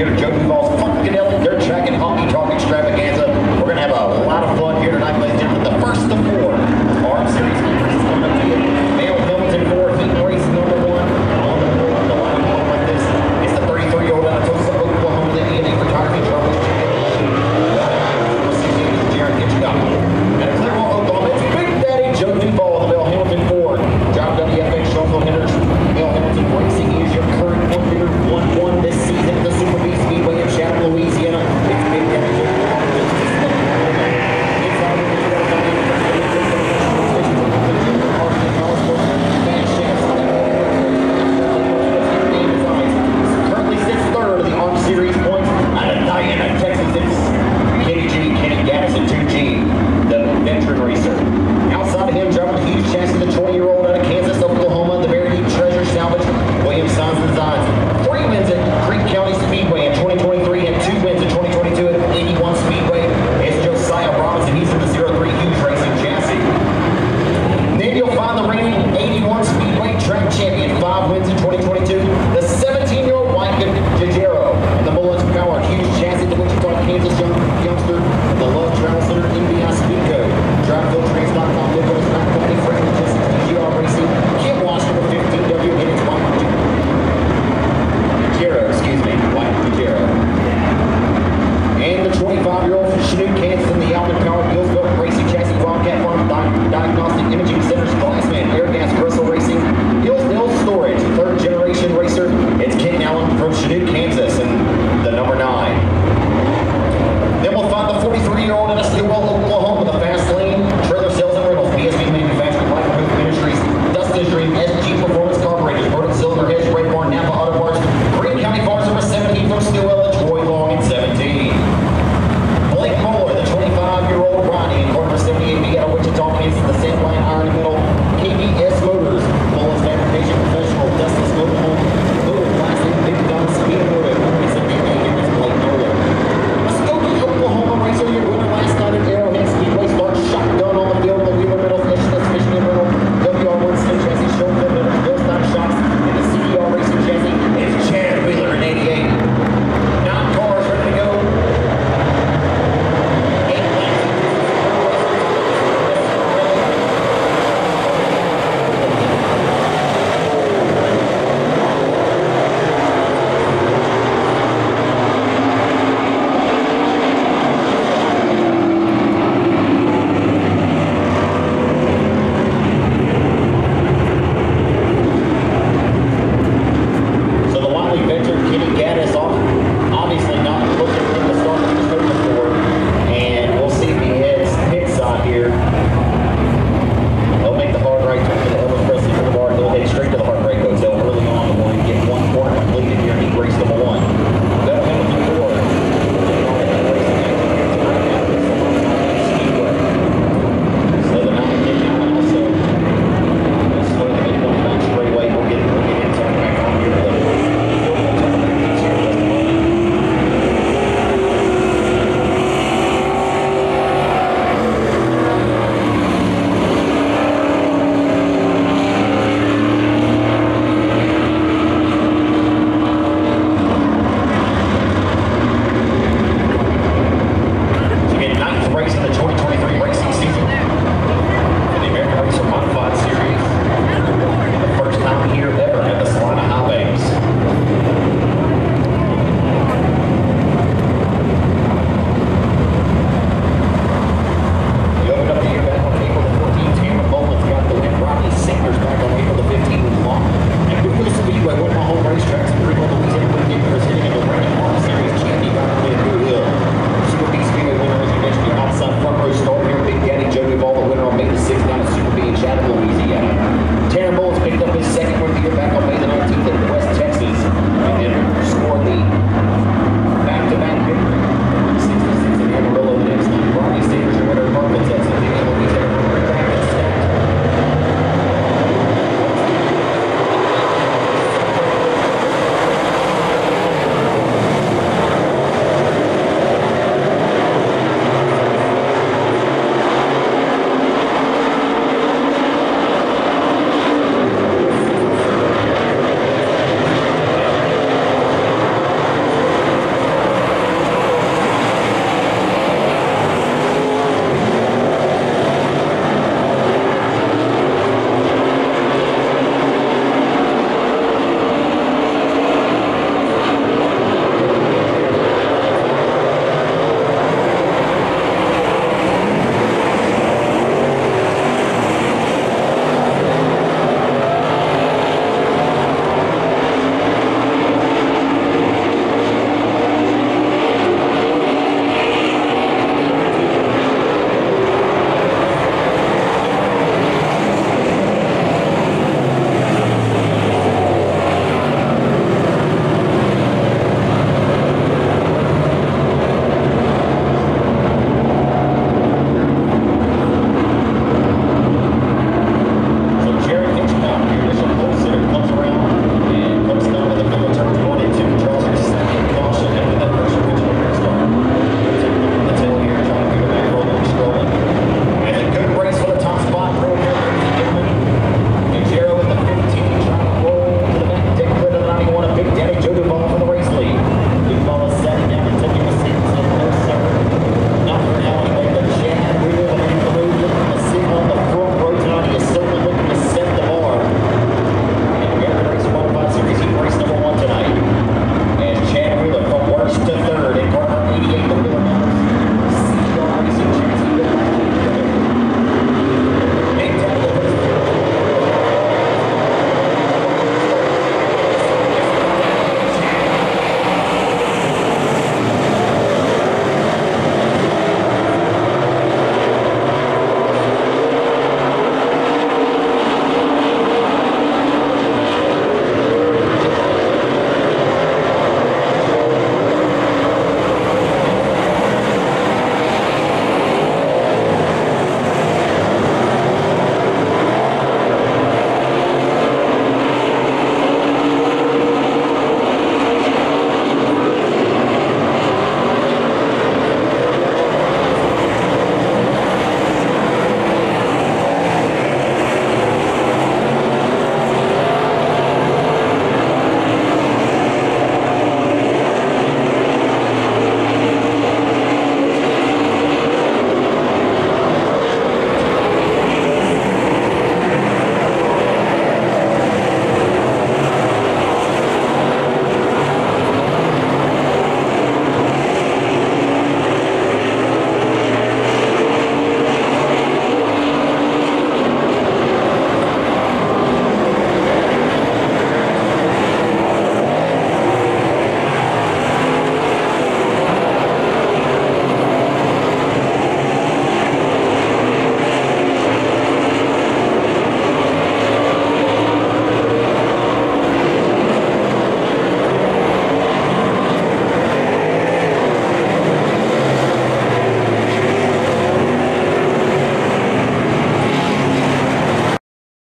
here at Joe Falls